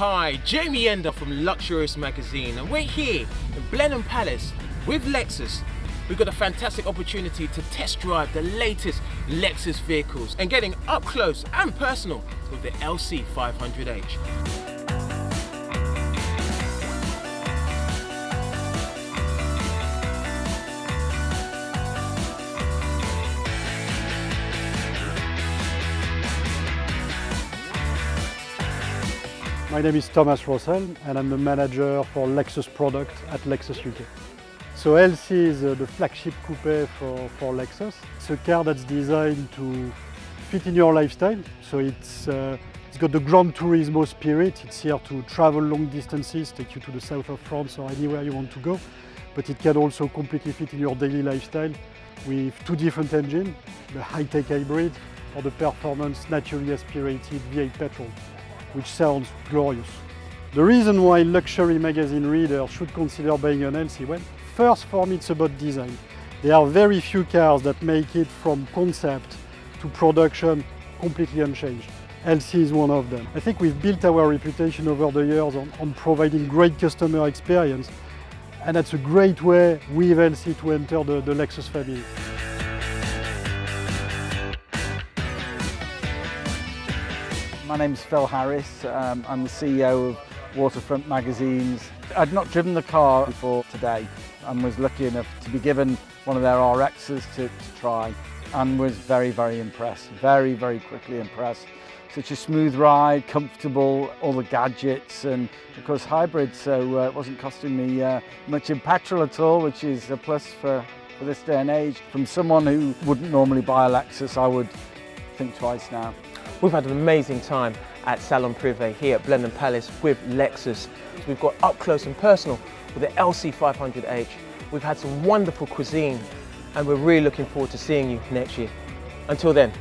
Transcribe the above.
Hi, Jamie Ndah from Luxurious Magazine, and we're here in Blenheim Palace with Lexus. We've got a fantastic opportunity to test drive the latest Lexus vehicles and getting up close and personal with the LC500H. My name is Thomas Russell and I'm the manager for Lexus product at Lexus UK. So LC is uh, the flagship coupe for, for Lexus. It's a car that's designed to fit in your lifestyle. So it's, uh, it's got the Gran Turismo spirit. It's here to travel long distances, take you to the south of France or anywhere you want to go. But it can also completely fit in your daily lifestyle with two different engines, the high-tech hybrid or the performance naturally aspirated V8 petrol which sounds glorious. The reason why luxury magazine readers should consider buying an LC, well, first for me it's about design. There are very few cars that make it from concept to production completely unchanged. LC is one of them. I think we've built our reputation over the years on, on providing great customer experience and that's a great way with LC to enter the, the Lexus family. My name's Phil Harris. Um, I'm the CEO of Waterfront Magazines. I'd not driven the car before today and was lucky enough to be given one of their RXs to, to try and was very, very impressed. Very, very quickly impressed. Such a smooth ride, comfortable, all the gadgets and of course hybrid so uh, it wasn't costing me uh, much in petrol at all which is a plus for, for this day and age. From someone who wouldn't normally buy a Lexus I would think twice now. We've had an amazing time at Salon Privé here at Blenheim Palace with Lexus. We've got up close and personal with the LC500H. We've had some wonderful cuisine and we're really looking forward to seeing you next year. Until then,